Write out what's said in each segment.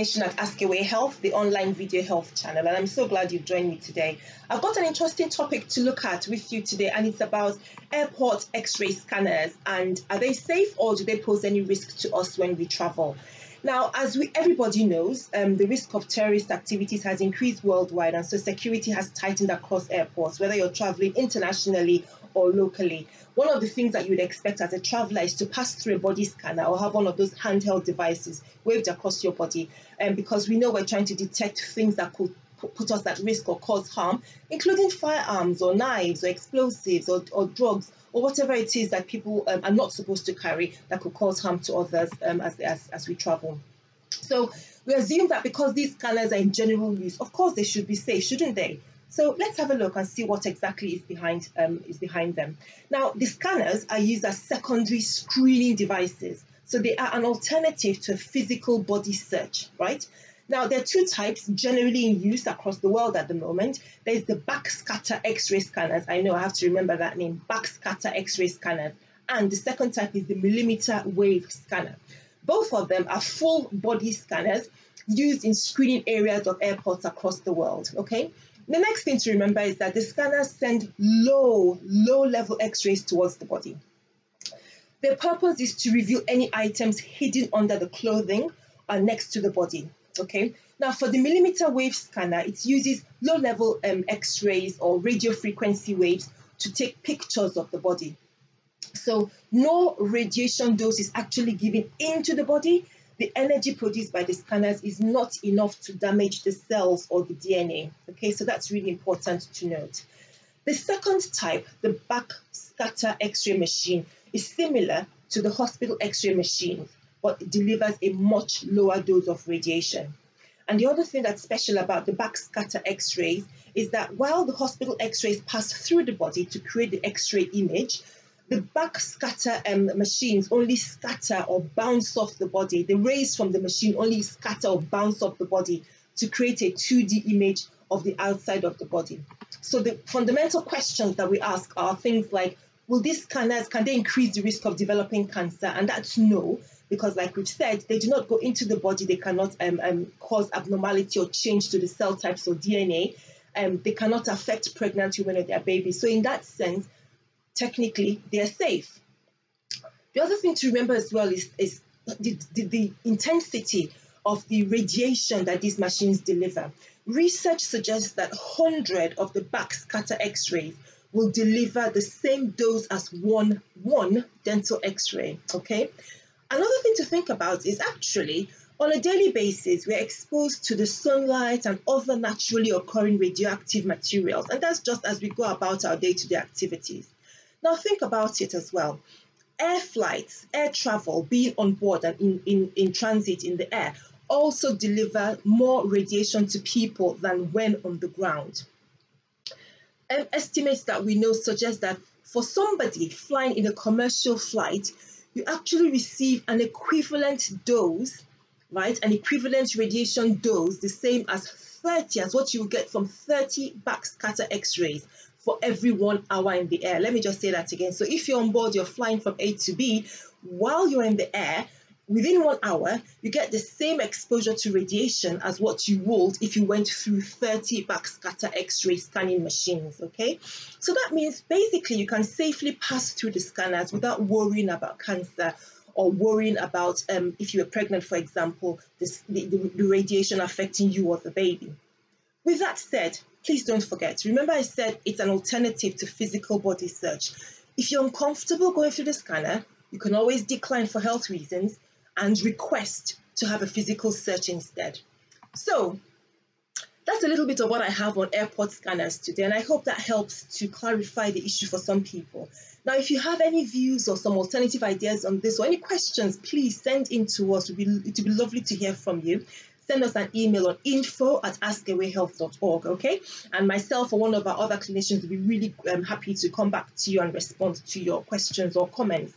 clinician at Ask Away Health, the online video health channel, and I'm so glad you've joined me today. I've got an interesting topic to look at with you today, and it's about airport x ray scanners and are they safe or do they pose any risk to us when we travel? Now, as we, everybody knows, um, the risk of terrorist activities has increased worldwide, and so security has tightened across airports, whether you're traveling internationally or locally. One of the things that you would expect as a traveler is to pass through a body scanner or have one of those handheld devices waved across your body, um, because we know we're trying to detect things that could put us at risk or cause harm, including firearms or knives or explosives or, or drugs or whatever it is that people um, are not supposed to carry that could cause harm to others um, as, as, as we travel. So we assume that because these scanners are in general use, of course they should be safe, shouldn't they? So let's have a look and see what exactly is behind um, is behind them. Now, the scanners are used as secondary screening devices. So they are an alternative to a physical body search, right? Now, there are two types generally in use across the world at the moment. There's the backscatter X-ray scanners. I know I have to remember that name, backscatter X-ray scanners. And the second type is the millimeter wave scanner. Both of them are full body scanners used in screening areas of airports across the world, okay? The next thing to remember is that the scanners send low, low level x-rays towards the body. Their purpose is to reveal any items hidden under the clothing or next to the body. Okay. Now, for the millimeter wave scanner, it uses low level um, X rays or radio frequency waves to take pictures of the body. So, no radiation dose is actually given into the body. The energy produced by the scanners is not enough to damage the cells or the DNA. Okay, so that's really important to note. The second type, the backscatter X ray machine, is similar to the hospital X ray machines but it delivers a much lower dose of radiation. And the other thing that's special about the backscatter X-rays is that while the hospital X-rays pass through the body to create the X-ray image, the backscatter um, machines only scatter or bounce off the body. The rays from the machine only scatter or bounce off the body to create a 2D image of the outside of the body. So the fundamental questions that we ask are things like, will these scanners, can they increase the risk of developing cancer? And that's no, because like we've said, they do not go into the body, they cannot um, um, cause abnormality or change to the cell types or DNA. Um, they cannot affect pregnant women or their babies. So in that sense, technically, they are safe. The other thing to remember as well is, is the, the, the intensity of the radiation that these machines deliver. Research suggests that 100 of the backscatter X-rays will deliver the same dose as one one dental X-ray. Okay, Another thing to think about is actually on a daily basis, we're exposed to the sunlight and other naturally occurring radioactive materials, and that's just as we go about our day to day activities. Now, think about it as well. Air flights, air travel, being on board and in, in, in transit in the air, also deliver more radiation to people than when on the ground. estimates that we know suggest that for somebody flying in a commercial flight, you actually receive an equivalent dose, right? An equivalent radiation dose, the same as 30, as what you get from 30 backscatter x-rays for every one hour in the air. Let me just say that again. So if you're on board, you're flying from A to B, while you're in the air, within one hour, you get the same exposure to radiation as what you would if you went through 30 backscatter X-ray scanning machines, okay? So that means basically you can safely pass through the scanners without worrying about cancer or worrying about um, if you were pregnant, for example, this, the, the, the radiation affecting you or the baby. With that said, please don't forget, remember I said it's an alternative to physical body search. If you're uncomfortable going through the scanner, you can always decline for health reasons and request to have a physical search instead. So that's a little bit of what I have on airport scanners today, and I hope that helps to clarify the issue for some people. Now, if you have any views or some alternative ideas on this or any questions, please send in to us. It would be, be lovely to hear from you. Send us an email on info at askawayhealth.org, okay? And myself or one of our other clinicians will be really um, happy to come back to you and respond to your questions or comments.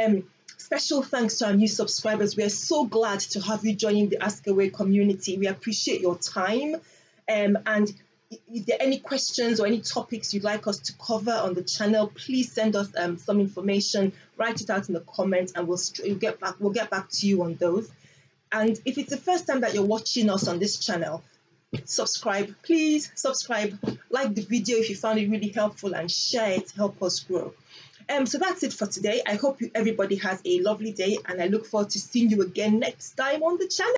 Um, Special thanks to our new subscribers. We are so glad to have you joining the Ask Away community. We appreciate your time. Um, and if there are any questions or any topics you'd like us to cover on the channel, please send us um, some information. Write it out in the comments, and we'll, we'll get back. We'll get back to you on those. And if it's the first time that you're watching us on this channel, subscribe. Please subscribe, like the video if you found it really helpful, and share it help us grow. Um, so that's it for today. I hope you, everybody has a lovely day, and I look forward to seeing you again next time on the channel.